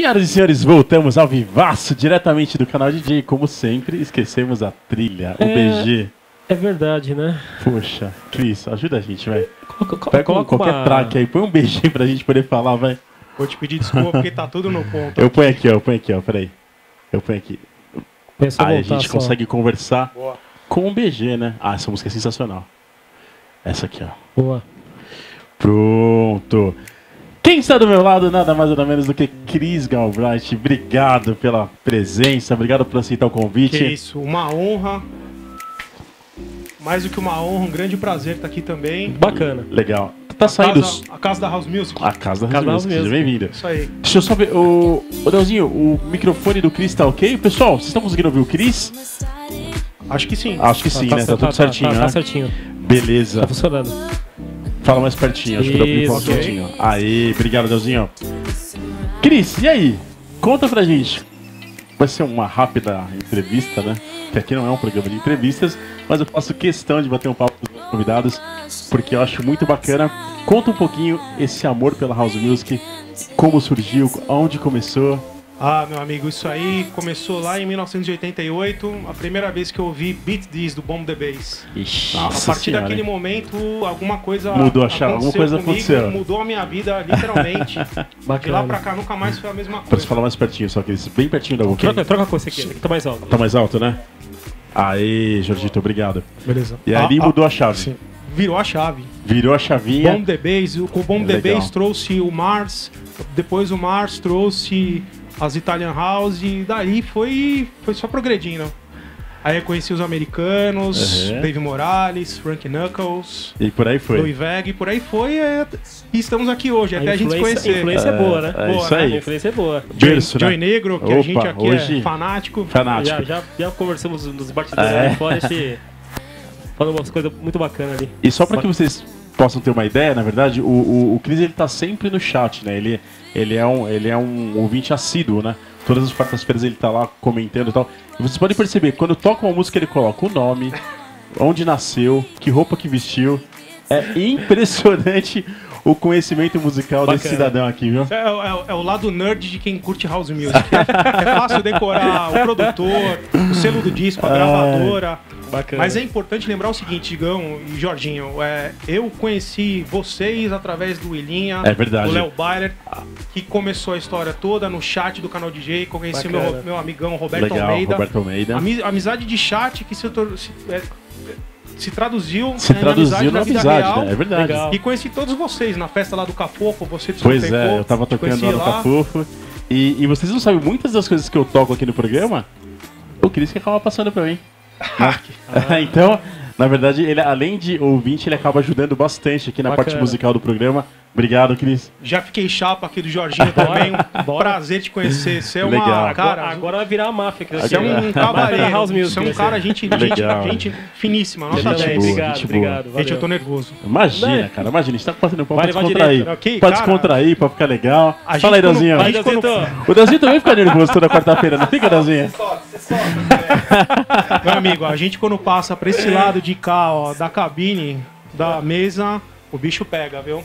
Senhoras e senhores, voltamos ao vivaço, diretamente do canal DJ. Como sempre, esquecemos a trilha, o É. BG. É verdade, né? Poxa, Cris, ajuda a gente, vai. Coloca, co- Pega coloca qualquer uma- track aí, põe um BG pra gente poder falar, vai. Vou te pedir desculpa porque tá tudo no ponto. Eu ponho aqui, ó, eu ponho aqui, ó, peraí. Eu ponho aqui. Pensa Aí a gente só. consegue conversar Boa. com o BG, né? Ah, essa música é sensacional. Essa aqui, ó. Boa. Pronto. Quem está do meu lado, nada mais nada menos do que Cris Galbraith. Obrigado pela presença, obrigado por aceitar o convite. Que isso, uma honra. Mais do que uma honra, um grande prazer estar aqui também. Bacana. Legal. Tá saindo Casa- a casa da House Music. a casa da Casa da House Music, House seja bem-vindo. Isso aí. Deixa eu só ver, o, o o microfone do Cris tá ok? Pessoal, vocês estão conseguindo ouvir o Cris? Acho que sim. Acho que sim, né? Tá, tudo certinho, tá, né? Tá certinho. Beleza. Tá funcionando. Fala mais pertinho, acho que dá pra falar Isso. pertinho. Aí, obrigado, Delzinho. Cris, e aí? Conta pra gente. Vai ser uma rápida entrevista, né? Que aqui não é um programa de entrevistas, mas eu faço questão de bater um papo com os convidados, porque eu acho muito bacana. Conta um pouquinho esse amor pela House Music, como surgiu, onde começou. Ah, meu amigo, isso aí começou lá em 1988, a primeira vez que eu ouvi Beat This do Bomb the Bass. Ixi. A partir senhora, daquele hein? momento, alguma coisa Mudou a chave, alguma coisa comigo, aconteceu. Mudou a minha vida, literalmente. De Bacana. lá pra cá nunca mais foi a mesma Pra coisa. você falar mais pertinho, só que bem pertinho da boca. Troca, troca com esse aqui. Tá mais alto. Tá mais alto, né? Aí, Jorgito, obrigado. Beleza. E ali Ah, mudou ah, a chave. sim. Virou a chave. Virou a chavinha. Bomb the Bass, o Bomb the Legal. Bass trouxe o Mars, depois o Mars trouxe as Italian House e daí foi, foi só progredindo. Aí eu conheci os americanos, Uhum. Dave Morales, Frank Knuckles, E por aí foi. Louis Veg, por aí foi. é, e estamos aqui hoje, até a, gente se conhecer. influência é boa, né? É, Boa, isso né? aí. A influência é boa. Berço, Joey né? Negro, que Opa, a gente aqui hoje- é fanático. Fanático. Já, já, já conversamos nos bastidores É. lá fora. A gente falou umas coisas muito bacanas ali. E só para que vocês possam ter uma ideia, na verdade, o, o, o Cris ele tá sempre no chat, né? Ele, ele, é um, ele é um ouvinte assíduo, né? Todas as quartas-feiras ele tá lá comentando e tal. E vocês podem perceber, quando toca uma música ele coloca o nome, onde nasceu, que roupa que vestiu. É impressionante o conhecimento musical desse Bacana. cidadão aqui, viu? É, é- é o lado nerd de quem curte house music. é fácil decorar o produtor, o selo do disco, a gravadora. Bacana. Mas é importante lembrar o seguinte, Digão e Jorginho. É, eu conheci vocês através do Willinha, É verdade. do Léo Byler, que começou a história toda no chat do canal DJ. Conheci Bacana. meu, meu amigão Roberto Legal, Almeida. Roberto Almeida. Ami- amizade de chat que se, é, se traduziu Se em traduziu amizade na na vida amizade, real. né? É verdade. Legal. E conheci todos vocês na festa lá do Cafofo, você Pois é, eu tava tocando lá no Cafofo. E, e vocês não sabem, muitas das coisas que eu toco aqui no programa, o Cris que acaba passando pra mim. Né? então, na verdade, ele, além de ouvinte, ele acaba ajudando bastante aqui na Bacana. parte musical do programa. Obrigado, Cris. Já fiquei chapa aqui do Jorginho também. Um Bora. prazer te conhecer. Você é uma Legal. cara. agora, agora vai virar a máfia. Que Você é um cavaleiro. House Music, Você é um cara, gente, Legal. gente, gente finíssima. Nota Gente 10. boa, obrigado, gente boa. obrigado. Gente, eu valeu. tô nervoso. Imagina, Né? cara, imagina, a gente tá passando um pouco Vai pra descontrair. direto. Ok, pra cara. descontrair, pra ficar legal. A Fala aí, Danzinho. Vai. O Danzinho também fica nervoso toda quarta-feira, não fica, Danzinho? Meu amigo, a gente quando passa pra esse lado de cá, ó, da cabine, da mesa, o bicho pega, viu?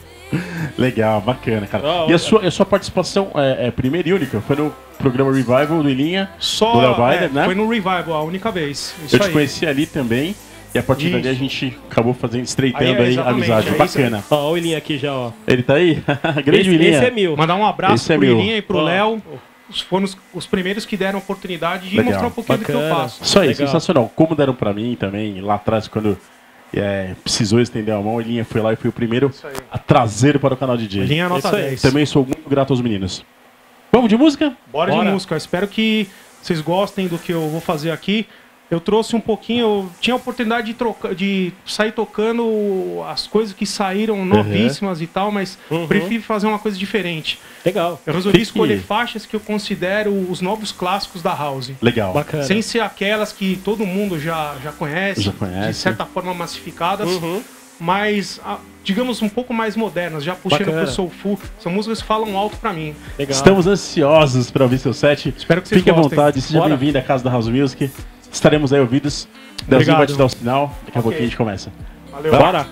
Legal, bacana, cara. Da E a sua, a sua participação é, é primeira e única? Foi no programa Revival do Ilinha? Só Do Léo Byler, é, né? foi no revival, a única vez. Isso Eu te aí. conheci ali também. E a partir dali a Isso. gente acabou fazendo, estreitando Aí é, aí, a amizade. é isso Bacana. Ó, o William aqui já, ó. Ele tá aí? Grande esse, Willinha. esse é meu. Mandar um abraço Esse é pro meu. Ilinha e pro. Léo. Os- Foram os, os primeiros que deram oportunidade de Legal. mostrar um pouquinho do que eu Bacana. faço. Isso aí, Legal. sensacional. Como deram pra mim também, lá atrás, quando é, precisou estender a mão, a Ilinha foi lá e foi o primeiro aí. a trazer para o canal DJ. Ilinha nota Isso aí. 10. Também sou muito grato aos meninos. Vamos de música? Bora, Bora. de música. Espero que vocês gostem do que eu vou fazer aqui. Eu trouxe um pouquinho, eu tinha a oportunidade de, trocar, de sair tocando as coisas que saíram novíssimas e tal, mas Uhum. prefiro fazer uma coisa diferente. Legal. Eu resolvi Que que- escolher faixas que eu considero os novos clássicos da house. Legal. Bacana. Sem ser aquelas que todo mundo já, já conhece, Já conhece. de certa forma massificadas, Uhum. mas ah, digamos um pouco mais modernas, já puxando Bacana. pro soulful. São músicas que falam alto pra mim. Legal. Estamos ansiosos para ouvir seu set. Espero que vocês Fique à gostem. vontade, seja Bora. bem-vindo à casa da House Music. Estaremos aí ouvidos. Obrigado. vai te dar o sinal. Daqui a Ok. pouquinho a gente começa. Valeu. Bora.